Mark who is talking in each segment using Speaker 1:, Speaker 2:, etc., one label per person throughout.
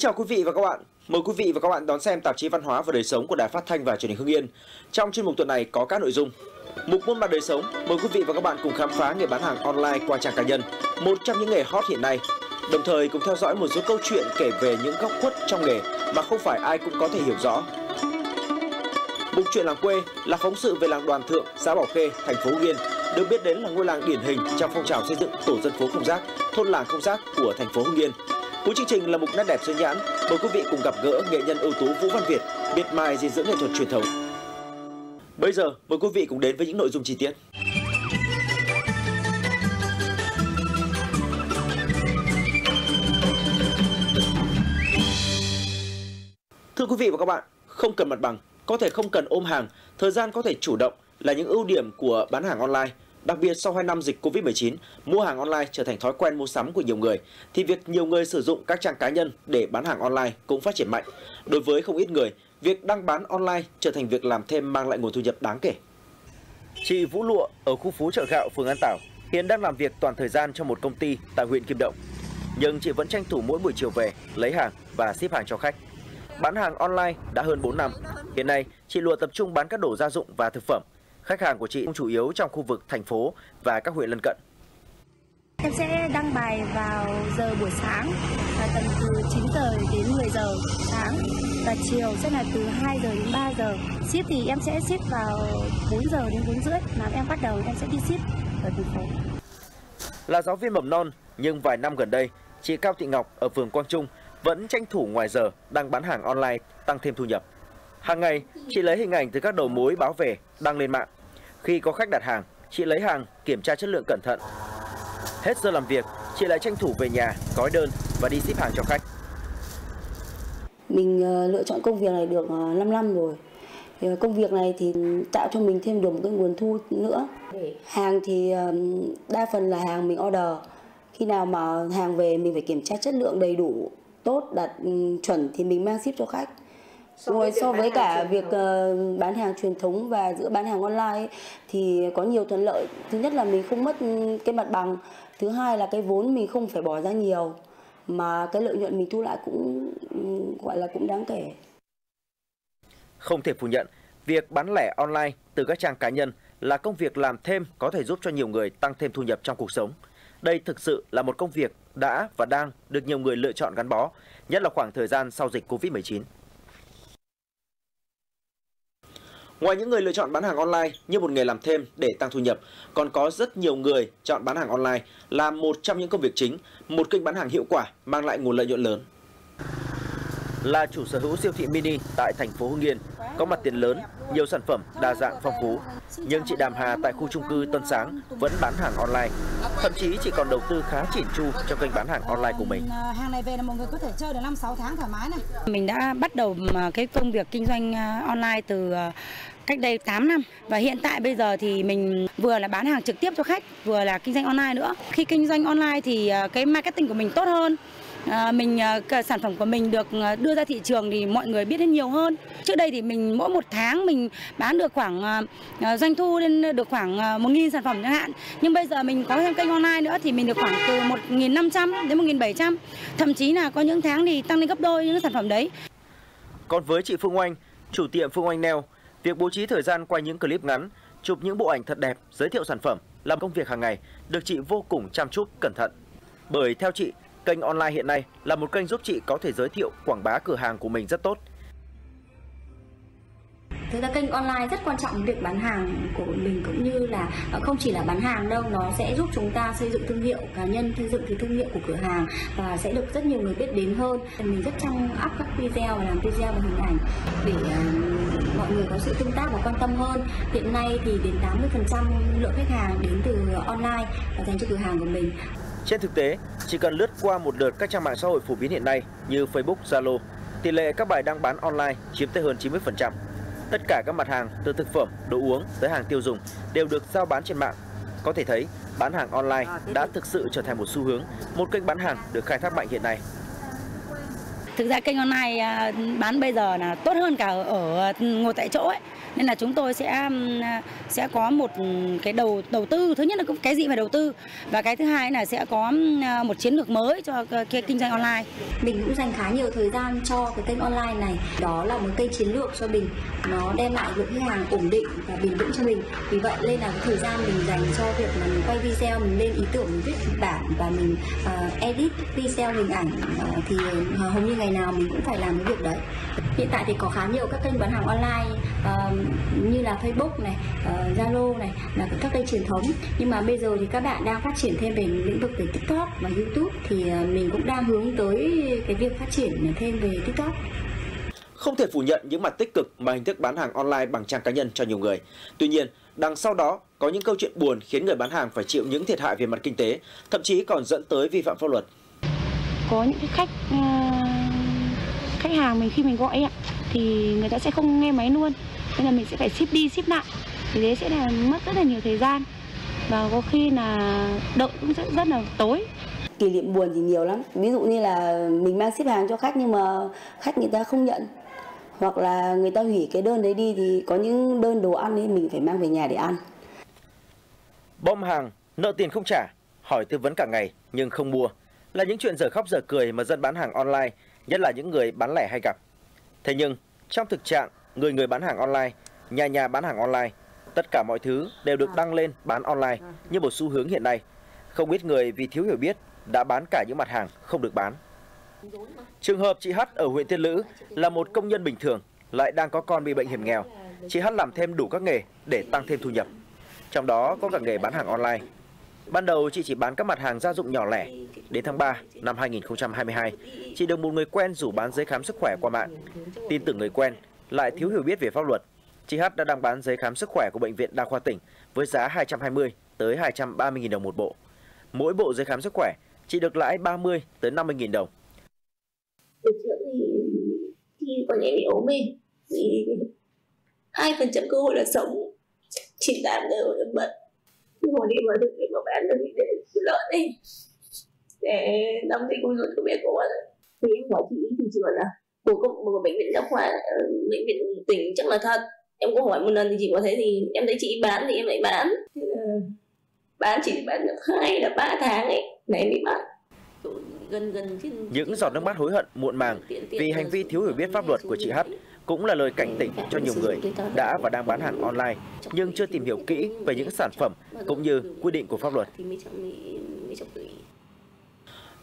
Speaker 1: chào quý vị và các bạn. Mời quý vị và các bạn đón xem tạp chí Văn hóa và Đời sống của Đài Phát thanh và Truyền hình Hưng Yên. Trong chuyên mục tuần này có các nội dung: Mục môn mặt đời sống, mời quý vị và các bạn cùng khám phá nghề bán hàng online qua trang cá nhân, một trong những nghề hot hiện nay. Đồng thời cùng theo dõi một số câu chuyện kể về những góc khuất trong nghề mà không phải ai cũng có thể hiểu rõ. Mục chuyện làng quê là phóng sự về làng Đoàn Thượng, xã Bảo Khê, thành phố Hưng Yên, được biết đến là ngôi làng điển hình trong phong trào xây dựng tổ dân phố không rác, thôn làng không rác của thành phố Hưng Yên. Cuối chương trình là mục nét đẹp xứ nhãn, mời quý vị cùng gặp gỡ nghệ nhân ưu tú Vũ Văn Việt, biệt mài gìn giữ nghệ thuật truyền thống. Bây giờ mời quý vị cùng đến với những nội dung chi tiết. Thưa quý vị và các bạn, không cần mặt bằng, có thể không cần ôm hàng, thời gian có thể chủ động là những ưu điểm của bán hàng online. Đặc biệt sau 2 năm dịch Covid-19, mua hàng online trở thành thói quen mua sắm của nhiều người, thì việc nhiều người sử dụng các trang cá nhân để bán hàng online cũng phát triển mạnh. Đối với không ít người, việc đăng bán online trở thành việc làm thêm mang lại nguồn thu nhập đáng kể. Chị Vũ Lụa ở khu phố chợ gạo phường An Tảo hiện đang làm việc toàn thời gian cho một công ty tại huyện Kim Động. Nhưng chị vẫn tranh thủ mỗi buổi chiều về lấy hàng và ship hàng cho khách. Bán hàng online đã hơn 4 năm. Hiện nay, chị Lụa tập trung bán các đồ gia dụng và thực phẩm. Khách hàng của chị chủ yếu trong khu vực thành phố và các huyện lân cận.
Speaker 2: Em sẽ đăng bài vào giờ buổi sáng là tầm từ 9 giờ đến 10 giờ sáng và chiều sẽ là từ 2 giờ đến 3 giờ. Ship thì em sẽ ship vào 4 giờ đến 4 rưỡi mà em bắt đầu em sẽ đi ship ở thành phố.
Speaker 1: Là giáo viên mầm non, nhưng vài năm gần đây, chị Cao Thị Ngọc ở phường Quang Trung vẫn tranh thủ ngoài giờ đang bán hàng online tăng thêm thu nhập. Hàng ngày, chị lấy hình ảnh từ các đầu mối báo về đăng lên mạng. Khi có khách đặt hàng, chị lấy hàng kiểm tra chất lượng cẩn thận. Hết giờ làm việc, chị lại tranh thủ về nhà gói đơn và đi ship hàng cho khách.
Speaker 3: Mình ờ, lựa chọn công việc này được ờ, 5 năm rồi. Thì công việc này thì tạo cho mình thêm được một cái nguồn thu nữa. Hàng thì ờ, đa phần là hàng mình order. Khi nào mà hàng về mình phải kiểm tra chất lượng đầy đủ, tốt, đạt ừ, chuẩn thì mình mang ship cho khách. Rồi so với cả việc ờ, bán hàng truyền thống và giữa bán hàng online ấy, thì có nhiều thuận lợi. Thứ nhất là mình không mất cái mặt bằng, thứ hai là cái vốn mình không phải bỏ ra nhiều mà cái lợi nhuận mình thu lại cũng ừ, gọi là cũng đáng kể.
Speaker 1: Không thể phủ nhận, việc bán lẻ online từ các trang cá nhân là công việc làm thêm có thể giúp cho nhiều người tăng thêm thu nhập trong cuộc sống. Đây thực sự là một công việc đã và đang được nhiều người lựa chọn gắn bó, nhất là khoảng thời gian sau dịch Covid-19. Ngoài những người lựa chọn bán hàng online như một nghề làm thêm để tăng thu nhập, còn có rất nhiều người chọn bán hàng online là một trong những công việc chính, một kênh bán hàng hiệu quả mang lại nguồn lợi nhuận lớn. Là chủ sở hữu siêu thị mini tại thành phố Hưng Yên, có mặt tiền lớn, nhiều sản phẩm đa dạng phong phú. Nhưng chị Đàm Hà tại khu chung cư Tân Sáng vẫn bán hàng online. Thậm chí chị còn đầu tư khá chỉn chu cho kênh bán hàng online của mình.
Speaker 4: Hàng này về là mọi người có thể chơi được 5 6 tháng thoải mái này.
Speaker 2: Mình đã bắt đầu cái công việc kinh doanh à, online từ à, cách đây 8 năm và hiện tại bây giờ thì mình vừa là bán hàng trực tiếp cho khách vừa là kinh doanh online nữa. Khi kinh doanh online thì à, cái marketing của mình tốt hơn. À, mình à, sản phẩm của mình được đưa ra thị trường thì mọi người biết đến nhiều hơn. Trước đây thì mình mỗi một tháng mình bán được khoảng doanh thu lên được khoảng 1.000 sản phẩm chẳng hạn. Nhưng bây giờ mình có thêm kênh online nữa thì mình được khoảng từ 1.500 đến 1.700. Thậm chí là có những tháng thì tăng lên gấp đôi những sản phẩm đấy.
Speaker 1: Còn với chị Phương Oanh, chủ tiệm Phương Oanh Nail, việc bố trí thời gian quay những clip ngắn, chụp những bộ ảnh thật đẹp, giới thiệu sản phẩm là công việc hàng ngày được chị vô cùng chăm chút, cẩn thận. Bởi theo chị, kênh online hiện nay là một kênh giúp chị có thể giới thiệu, quảng bá cửa hàng của mình rất tốt.
Speaker 5: Thực ra kênh online rất quan trọng việc bán hàng của mình cũng như là ờ, không chỉ là bán hàng đâu nó sẽ giúp chúng ta xây dựng thương hiệu cá nhân xây dựng cái thương hiệu của cửa hàng và sẽ được rất nhiều người biết đến hơn mình rất chăm up các video và làm video và hình ảnh để ờ, mọi người có sự tương tác và quan tâm hơn hiện nay thì đến 80% lượng khách hàng đến từ online và dành cho cửa hàng của mình
Speaker 1: Trên thực tế, chỉ cần lướt qua một lượt các trang mạng xã hội phổ biến hiện nay như Facebook, Zalo, tỷ lệ các bài đăng bán online chiếm tới hơn 90%. Tất cả các mặt hàng từ thực phẩm, đồ uống tới hàng tiêu dùng đều được giao bán trên mạng. Có thể thấy, bán hàng online đã thực sự trở thành một xu hướng, một kênh bán hàng được khai thác mạnh hiện nay.
Speaker 2: Thực ra kênh online à, bán bây giờ là tốt hơn cả ở, ngồi tại chỗ ấy. nên là chúng tôi sẽ sẽ có một cái đầu đầu tư. Thứ nhất là cái gì mà đầu tư. Và cái thứ hai là sẽ có một chiến lược mới cho ờ, kinh doanh online.
Speaker 5: Mình cũng dành khá nhiều thời gian cho cái kênh online này. Đó là một kênh chiến lược cho mình. Nó đem lại lượng khách hàng ổn định và bền vững cho mình. Vì vậy nên là cái thời gian mình dành cho việc mà mình quay video mình lên ý tưởng mình viết kịch bản và mình uh, edit video hình ảnh uh, thì uh, hầu như ngày nào mình cũng phải làm cái việc đấy hiện tại thì có khá nhiều các kênh bán hàng online uh, như là Facebook này, Zalo uh, này là các kênh truyền thống nhưng mà bây giờ thì các bạn đang phát triển thêm về lĩnh vực về TikTok và YouTube thì uh, mình cũng đang hướng tới cái việc phát triển thêm về TikTok
Speaker 1: không thể phủ nhận những mặt tích cực mà hình thức bán hàng online bằng trang cá nhân cho nhiều người. Tuy nhiên, đằng sau đó có những câu chuyện buồn khiến người bán hàng phải chịu những thiệt hại về mặt kinh tế, thậm chí còn dẫn tới vi phạm pháp luật.
Speaker 6: Có những cái khách khách hàng mình khi mình gọi ạ thì người ta sẽ không nghe máy luôn. Nên là mình sẽ phải ship đi ship lại. Thì đấy sẽ là mất rất là nhiều thời gian. Và có khi là đợi cũng rất, rất là tối.
Speaker 3: Kỷ niệm buồn thì nhiều lắm. Ví dụ như là mình mang ship hàng cho khách nhưng mà khách người ta không nhận. Hoặc là người ta hủy cái đơn đấy đi thì có những đơn đồ ăn ấy mình phải mang về nhà để ăn.
Speaker 1: Bom hàng nợ tiền không trả. Hỏi tư vấn cả ngày nhưng không mua. Là những chuyện dở khóc dở cười mà dân bán hàng online nhất là những người bán lẻ hay gặp thế nhưng trong thực trạng người người bán hàng online nhà nhà bán hàng online tất cả mọi thứ đều được đăng lên bán online như một xu hướng hiện nay không ít người vì thiếu hiểu biết đã bán cả những mặt hàng không được bán Trường hợp chị H ở huyện Tiên Lữ là một công nhân bình thường, lại đang có con bị bệnh hiểm nghèo. Chị H làm thêm đủ các nghề để tăng thêm thu nhập. Trong đó có cả nghề bán hàng online. Ban đầu chị chỉ bán các mặt hàng gia dụng nhỏ lẻ. Đến tháng 3 năm 2022, chị được một người quen rủ bán giấy khám sức khỏe qua mạng. Tin tưởng người quen, lại thiếu hiểu biết về pháp luật. Chị H đã đăng bán giấy khám sức khỏe của bệnh viện đa khoa tỉnh với giá 220 tới 230 000 đồng một bộ. Mỗi bộ giấy khám sức khỏe chị được lãi 30 tới 50 000 đồng
Speaker 7: được chữa thì khi con em bị ốm đi thì hai phần trăm cơ hội là sống chín tám cơ hội là nhưng hồi đi mà được để mà bán được để lợn đi. Để đóng tiền công ruột của mẹ cô thì em hỏi chị thì chị bảo là của công của bệnh viện đa khoa ờ, bệnh viện tỉnh chắc là thật. Em có hỏi một lần thì chị có thấy thì em thấy chị bán thì em lại bán. Bán chỉ bán được hai là ba tháng ấy này em bị bắt
Speaker 1: gần gần những giọt nước mắt hối hận muộn màng vì hành vi thiếu hiểu biết pháp luật của chị H cũng là lời cảnh tỉnh cho nhiều người đã và đang bán hàng online nhưng chưa tìm hiểu kỹ về những sản phẩm cũng như quy định của pháp luật.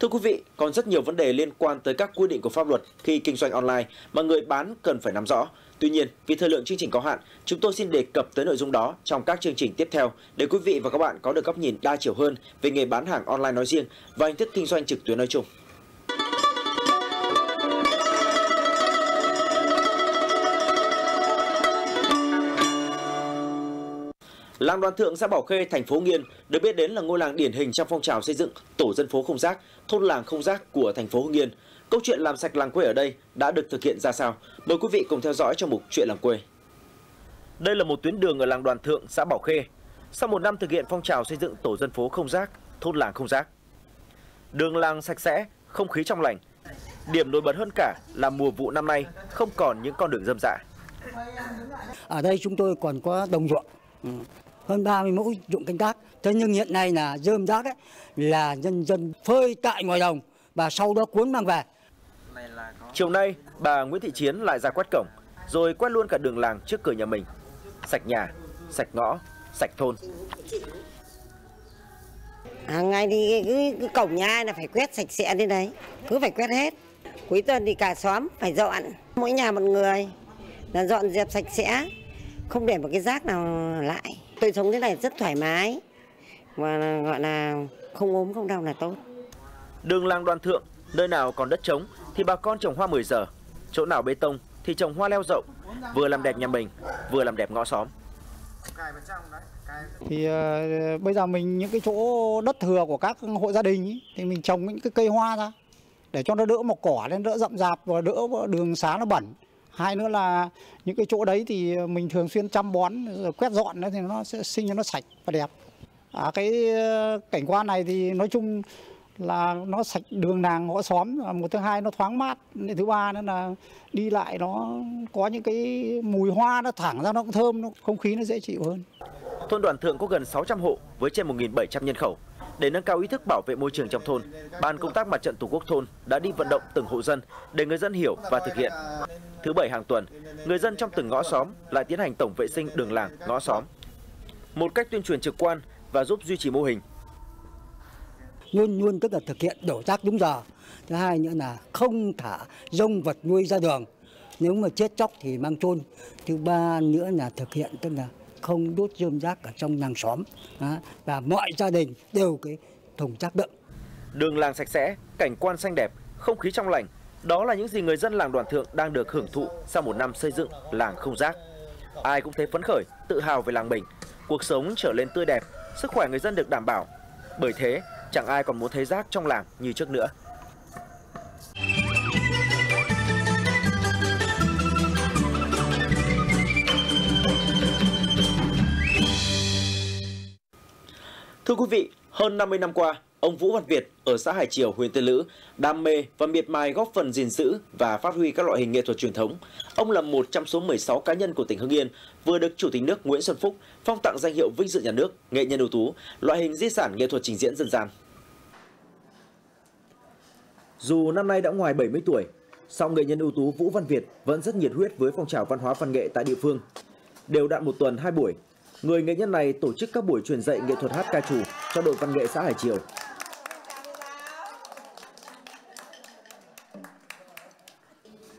Speaker 1: Thưa quý vị, còn rất nhiều vấn đề liên quan tới các quy định của pháp luật khi kinh doanh online mà người bán cần phải nắm rõ. Tuy nhiên, vì thời lượng chương trình có hạn, chúng tôi xin đề cập tới nội dung đó trong các chương trình tiếp theo để quý vị và các bạn có được góc nhìn đa chiều hơn về nghề bán hàng online nói riêng và hình thức kinh doanh trực tuyến nói chung. Làng Đoàn Thượng xã Bảo Khê, thành phố Nghiên được biết đến là ngôi làng điển hình trong phong trào xây dựng tổ dân phố không rác, thôn làng không rác của thành phố Hưng Yên. Câu chuyện làm sạch làng quê ở đây đã được thực hiện ra sao? Mời quý vị cùng theo dõi trong mục Chuyện làng quê. Đây là một tuyến đường ở làng Đoàn Thượng, xã Bảo Khê. Sau một năm thực hiện phong trào xây dựng tổ dân phố không rác, thôn làng không rác. Đường làng sạch sẽ, không khí trong lành. Điểm nổi bật hơn cả là mùa vụ năm nay không còn những con đường dâm dạ.
Speaker 8: Ở đây chúng tôi còn có đồng ruộng, ừ, hơn 30 mẫu dụng canh tác. Thế nhưng hiện nay là dơm rác ấy, là nhân dân phơi tại ngoài đồng và sau đó cuốn mang về.
Speaker 1: Chiều nay, bà Nguyễn Thị Chiến lại ra quét cổng, rồi quét luôn cả đường làng trước cửa nhà mình. Sạch nhà, sạch ngõ, sạch thôn.
Speaker 9: Hàng ngày thì cái, cái cổng nhà là phải quét sạch sẽ đến đấy, cứ phải quét hết. Cuối tuần thì cả xóm phải dọn, mỗi nhà một người là dọn dẹp sạch sẽ, không để một cái rác nào lại. Tôi sống thế này rất thoải mái và gọi là không ốm không đau là tốt.
Speaker 1: Đường làng Đoàn Thượng, nơi nào còn đất trống thì bà con trồng hoa 10 giờ, chỗ nào bê tông thì trồng hoa leo rộng, vừa làm đẹp nhà mình, vừa làm đẹp ngõ xóm.
Speaker 10: Thì uh, bây giờ mình những cái chỗ đất thừa của các hộ gia đình ý, thì mình trồng những cái cây hoa ra để cho nó đỡ mọc cỏ lên đỡ rậm rạp và đỡ đường xá nó bẩn. Hai nữa là những cái chỗ đấy thì mình thường xuyên chăm bón quét dọn nữa thì nó sẽ sinh cho nó sạch và đẹp. À, cái ờ, cảnh quan này thì nói chung là nó sạch đường làng ngõ xóm một thứ hai nó thoáng mát thứ ba nữa là đi lại nó có những cái mùi hoa nó thẳng ra nó cũng thơm nó không khí nó dễ chịu hơn
Speaker 1: Thôn Đoàn Thượng có gần 600 hộ với trên 1.700 nhân khẩu. Để nâng cao ý thức bảo vệ môi trường trong thôn, Ban công tác mặt trận Tổ quốc thôn đã đi vận động từng hộ dân để người dân hiểu và thực hiện. Thứ bảy hàng tuần, người dân trong từng ngõ xóm lại tiến hành tổng vệ sinh đường làng, ngõ xóm. Một cách tuyên truyền trực quan và giúp duy trì mô hình.
Speaker 8: Luôn luôn tức là thực hiện đổ rác đúng giờ. Thứ hai nữa là không thả rông vật nuôi ra đường. Nếu mà chết chóc thì mang chôn. Thứ ba nữa là thực hiện tức là không đốt rơm rác ở trong làng xóm và mọi gia đình đều cái thùng rác đựng.
Speaker 1: Đường làng sạch sẽ, cảnh quan xanh đẹp, không khí trong lành, đó là những gì người dân làng Đoàn Thượng đang được hưởng thụ sau một năm xây dựng làng không rác. Ai cũng thấy phấn khởi, tự hào về làng mình, cuộc sống trở lên tươi đẹp, sức khỏe người dân được đảm bảo. Bởi thế, chẳng ai còn muốn thấy rác trong làng như trước nữa. Thưa quý vị, hơn 50 năm qua, ông Vũ Văn Việt ở xã Hải Triều, huyện Tiên Lữ đam mê và miệt mài góp phần gìn giữ và phát huy các loại hình nghệ thuật truyền thống. Ông là một trong số 16 cá nhân của tỉnh Hưng Yên vừa được Chủ tịch nước Nguyễn Xuân Phúc phong tặng danh hiệu vinh dự nhà nước nghệ nhân ưu tú, loại hình di sản nghệ thuật trình diễn dân gian. Dù năm nay đã ngoài 70 tuổi, song nghệ nhân ưu tú Vũ Văn Việt vẫn rất nhiệt huyết với phong trào văn hóa văn nghệ tại địa phương. Đều đặn một tuần hai buổi, người nghệ nhân này tổ chức các buổi truyền dạy nghệ thuật hát ca trù cho đội văn nghệ xã Hải Triều.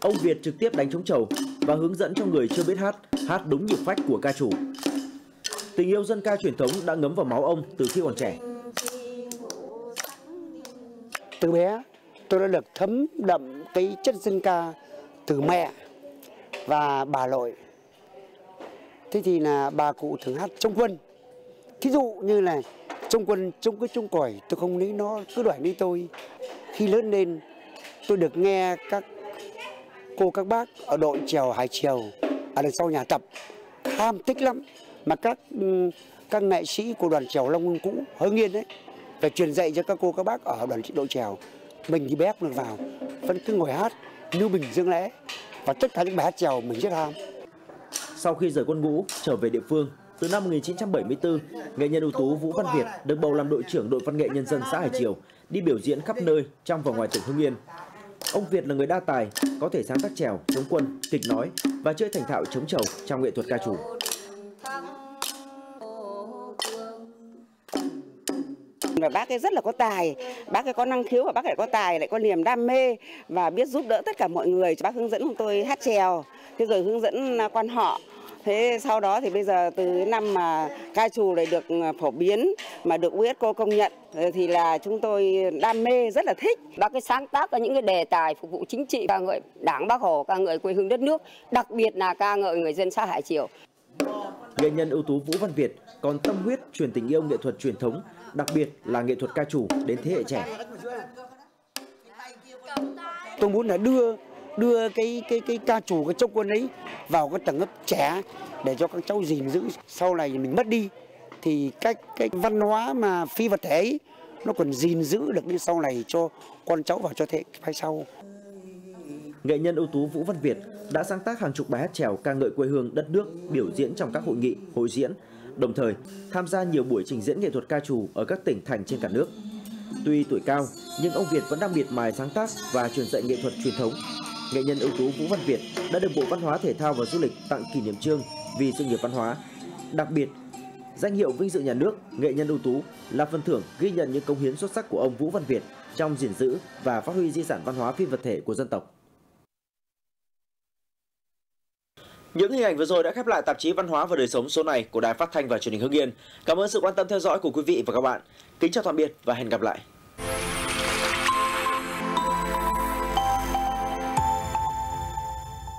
Speaker 1: Ông Việt trực tiếp đánh trống trầu và hướng dẫn cho người chưa biết hát, hát đúng nhịp phách của ca trù. Tình yêu dân ca truyền thống đã ngấm vào máu ông từ khi còn trẻ.
Speaker 11: Từ bé, tôi đã được thấm đậm cái chất dân ca từ mẹ và bà nội. Thế thì là bà cụ thường hát trong quân. Thí dụ như là trong quân, trong cái trung còi, tôi không lấy nó cứ đuổi đi tôi. Khi lớn lên, tôi được nghe các cô các bác ở đội trèo hải trèo ở đằng sau nhà tập tham thích lắm mà các các nghệ sĩ của đoàn trèo Long Hưng cũ Hưng Yên đấy phải truyền dạy cho các cô các bác ở đoàn đội trèo mình thì bé được vào vẫn cứ ngồi hát như bình dương lẽ và tất cả những bài hát trèo mình rất ham
Speaker 1: sau khi rời quân ngũ, trở về địa phương, từ năm 1974, nghệ nhân ưu tú Vũ Văn Việt được bầu làm đội trưởng đội văn nghệ nhân dân xã Hải Triều, đi biểu diễn khắp nơi trong và ngoài tỉnh Hưng Yên. Ông Việt là người đa tài, có thể sáng tác trèo, chống quân, kịch nói và chơi thành thạo chống trầu trong nghệ thuật ca trù.
Speaker 12: Và bác ấy rất là có tài, bác ấy có năng khiếu và bác ấy có tài, lại có niềm đam mê và biết giúp đỡ tất cả mọi người. Bác hướng dẫn chúng tôi hát trèo, thế rồi hướng dẫn quan họ. Thế sau đó thì bây giờ từ năm mà ca trù lại được phổ biến mà được UNESCO công nhận thì là chúng tôi đam mê rất là thích.
Speaker 13: Bác cái sáng tác có những cái đề tài phục vụ chính trị ca ngợi Đảng Bác Hồ, ca ngợi quê hương đất nước, đặc biệt là ca ngợi người dân xã Hải Triều.
Speaker 1: Nghệ nhân ưu tú Vũ Văn Việt còn tâm huyết truyền tình yêu nghệ thuật truyền thống, đặc biệt là nghệ thuật ca trù đến thế hệ trẻ.
Speaker 11: tôi muốn là đưa đưa cái cái cái ca trù cái chống quân ấy vào cái tầng lớp trẻ để cho các cháu gìn giữ sau này mình mất đi thì cách cái văn hóa mà phi vật thể ấy, nó còn gìn giữ được đi sau này cho con cháu và cho thế mai sau
Speaker 1: Nghệ nhân ưu tú Vũ Văn Việt đã sáng tác hàng chục bài hát trèo ca ngợi quê hương đất nước, biểu diễn trong các hội nghị, hội diễn, đồng thời tham gia nhiều buổi trình diễn nghệ thuật ca trù ở các tỉnh thành trên cả nước. Tuy tuổi cao, nhưng ông Việt vẫn đang miệt mài sáng tác và truyền dạy nghệ thuật truyền thống. Nghệ nhân ưu tú Vũ Văn Việt đã được Bộ Văn hóa Thể thao và Du lịch tặng kỷ niệm trương vì sự nghiệp văn hóa. Đặc biệt, danh hiệu vinh dự nhà nước nghệ nhân ưu tú là phần thưởng ghi nhận những công hiến xuất sắc của ông Vũ Văn Việt trong gìn giữ và phát huy di sản văn hóa phi vật thể của dân tộc. Những hình ảnh vừa rồi đã khép lại tạp chí Văn hóa và Đời sống số này của Đài Phát thanh và Truyền hình Hưng Yên. Cảm ơn sự quan tâm theo dõi của quý vị và các bạn. Kính chào tạm biệt và hẹn gặp lại.